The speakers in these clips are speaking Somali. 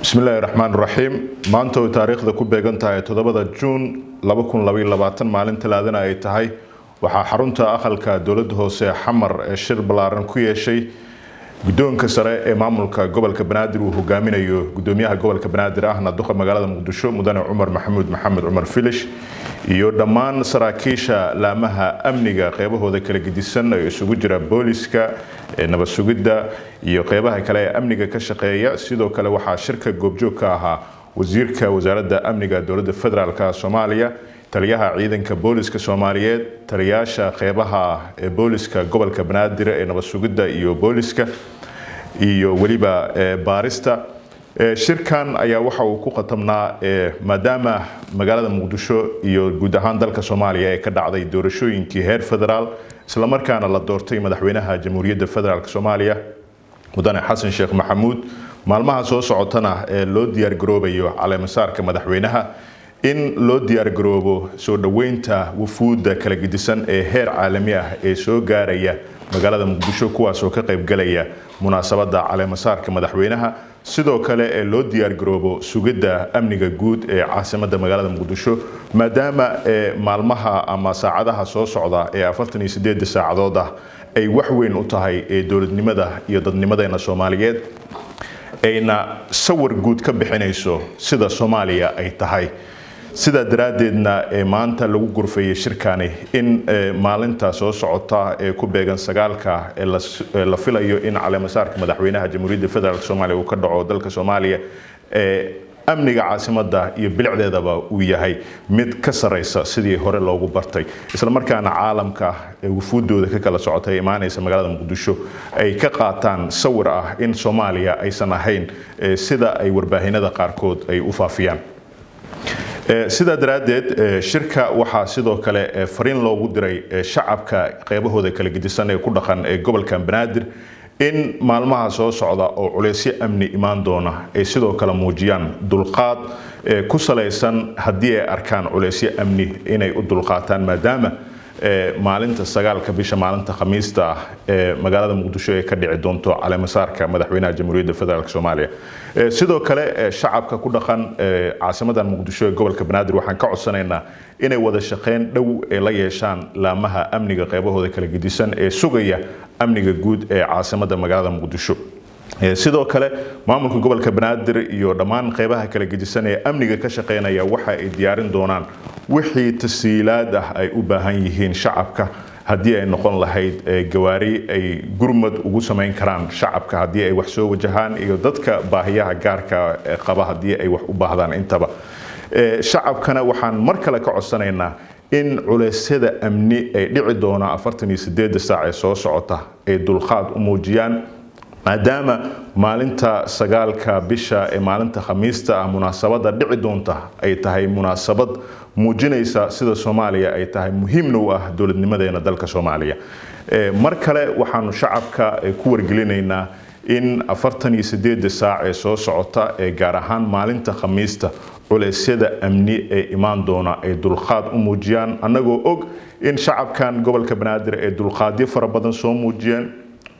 bismillaahi raxmaan raxiim maanta oy taariikhda ku beegan tahay toddobada juun maalin talaadana ay tahay. Waxaa xarunta aqalka dowladda hoose xamar ee shir ballaaran ku yeeshay guddoonka sare ee maamulka gobolka banaadir. Uu hogaaminayo gudoomiyaha gobolka banaadir ahna duqa magaalada muqdisho mudane cumar maxamuud maxamed cumar filish iyo dhammaan saraakiisha laamaha amniga qeybahooda kala gedisan ee isugu jira booliska nabad sugidda iyo qeybaha kale ee amniga ka shaqeeya. Sidoo kale waxaa shirka goobjoog ka ahaa wasiirka wasaaradda amniga dowladda federaalk soomaaliya taliyaha ciidanka booliska soomaaliyeed taliyaasha qeybaha booliska gobolka banaadir ee nabad sugidda iyo booliska iyo weliba baarista shirkan ayaa waxa uu ku khatamnaa maadaama magaalada muqdisho iyo guud ahaan dalka soomaaliya ee ka dhacday doorashooyinkii heer federaal islamarkaana la doortay madaxweynaha jamhuuriyadda federaalk soomaaliya mudane xasan sheekh maxamuud. Maalmaha soo socotana ee loo diyaargaroobayo caleemasaarka madaxweynaha. In loo diyaargaroobo soo dhoweynta wufuudda kala gedisan ee heer caalami ah ee soo gaaraya magaalada muqdisho kuwaasoo ka qaybgalaya munaasabadda caleemasaarka madaxweynaha sidoo kale ee loo diyaargaroobo sugidda amniga guud ee caasimadda magaalada muqdisho maadaama maalmaha ama saacadaha soo socda ee saacadood ah ay wax weyn u tahay ee dowladnimada iyo dadnimadeena soomaaliyeed ayna sawir guud ka bixinayso sida soomaaliya ay tahay sidaa daraaddeedna ee maanta lagu gurfeeyey shirkani in maalinta soo socota ee ku beegan sagaalka la filayo in caleemasaarka madaxweynaha jamhuuriyadda federaalk soomaaliya uu ka dhaco dalka soomaaliya amniga caasimadda iyo bilicdeedaba uu yahay mid ka saraysa sidii hore loogu bartay. Islamarkaana caalamka wufuuddooda ka kala socota imaanaysa magaalada muqdisho ay ka qaataan sawir ah in soomaaliya aysan ahayn sida ay warbaahinada qaarkood ay u faafiyaan sidaa daraaddeed shirka waxaa sidoo kale fariin loogu diray shacabka qeybahooda kala gedisan ee ku dhaqan ee gobolka banaadir in maalmaha soo socda oo culeysyo amni imaan doona ay sidoo kale muujiyaan dulqaad ku salaysan haddii ay arkaan culeysyo amni inay u dulqaataan maadaama maalinta sagaalka bisha maalinta khamiista ah ee magaalada muqdisho ee ka dhici doonto caleemasaarka madaxweynaha jamhuuriyadda federaalk soomaaliya. Sidoo kale shacabka ku dhaqan caasimadan muqdisho ee gobolka banaadir waxaan ka codsanaynaa inay wada shaqeyn dhow ee la yeeshaan laamaha amniga qeybahooda kala gedisan ee sugaya amniga guud ee caasimadda magaalada muqdisho. Sidoo kale maamulka gobolka banaadir iyo dhammaan qeybaha kala gedisan ee amniga ka shaqeynaya waxa ay diyaarin doonaan wixii tasiilaad ah ay u baahan yihiin shacabka haddii ay noqon lahayd gawaari ay gurmad ugu samayn karaan shacabka haddii ay wax soo wajahaan iyo dadka baahiyaha gaarka qaba haddii ay wax u baahdaan intaba. Shacabkana waxaan mar kale ka codsanaynaa in culeysyada amni ay dhici doona afartan iyo sideeda saac ee soo socota ay dulqaad u muujiyaan maadaama maalinta sagaalka bisha ee maalinta khamiista ah munaasabadda dhici doonta ay tahay munaasabad muujinaysa sida soomaaliya ay tahay muhiimna u ah dowladnimadeena dalka soomaaliya. Mar kale waxaanu shacabka ku wargelinaynaa in afartan iyo sideeda saac ee soo socota ee gaar ahaan maalinta khamiista culeysyada amni ee imaan doona ay dulqaad u muujiyaan. Annagoo og in shacabkan gobolka banaadir ee dulqaadyo fara badan soo muujiyeen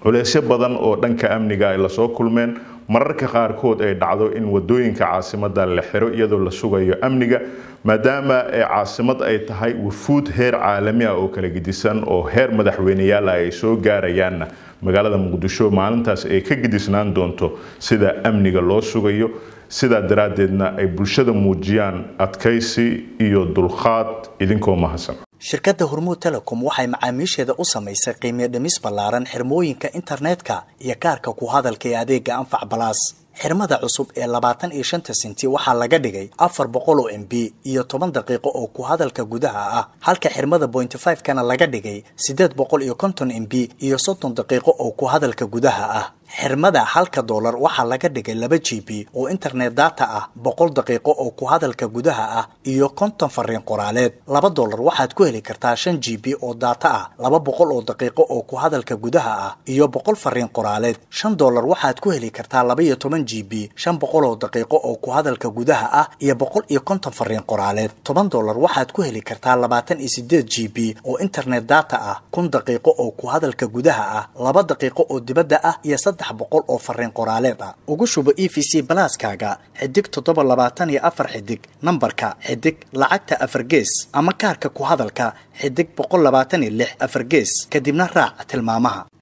culeysyo badan oo dhanka amniga ay la soo kulmeen mararka qaarkood ay dhacdo in waddooyinka caasimada la xiro iyadoo la sugayo amniga maadaama caasimad ay tahay wufuud heer caalami ah oo kala gedisan oo heer madaxweyneyaal ay soo gaarayaanna. Magaalada muqdisho maalintaas ay ka gedisnaan doonto sida amniga loo sugayo sidaa daraaddeedna ay bulshada muujiyaan adkaysi iyo dulqaad idinkoo mahadsan shirkadda hormuud telecom waxay macaamiisheeda u samaysay qiimiyo dhimis ballaaran xirmooyinka internetka iyo kaarka ku hadalka ee adeega anfac balaas xirmada cusub ee labaatan iyo shanta senti waxaa laga dhigay afar boqol oo m b iyo toban daqiiqo oo ku hadalka gudaha ah halka xirmada bointy five kana laga dhigay siddeed boqol iyo konton m b iyo soddon daqiiqo oo ku hadalka gudaha ah. Xirmada halka doolar waxaa laga dhigay laba g b oo internet data ah boqol daqiiqo oo ku hadalka gudaha ah iyo konton fariin qoraaleed. Laba doolar waxaad ku heli kartaa shan g b oo data ah laba boqol oo daqiiqo oo ku hadalka gudaha ah iyo boqol fariin qoraaleed. Shan doolar waxaad ku heli kartaa laba toban g b shan boqol oo daqiiqo oo ku hadalka gudaha ah iyo boqol iyo konton fariin qoraaleed. Toban dollar waxaad ku heli kartaa labaatan iyo sideed g b oo internet data ah kun daqiiqo oo ku hadalka gudaha ah laba daqiiqo oo dibadda ah iyo saddex boqol oo fariin qoraaleed ah. Ugu shubo e v c balaaskaaga xidig toddoba labaatan iyo afar xidig nambarka xidig lacagta afar gees ama kaarka ku hadalka xidig boqol labaatan iyo lix afar gees kadibna raac tilmaamaha.